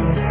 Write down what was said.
Yeah.